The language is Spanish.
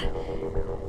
Bye.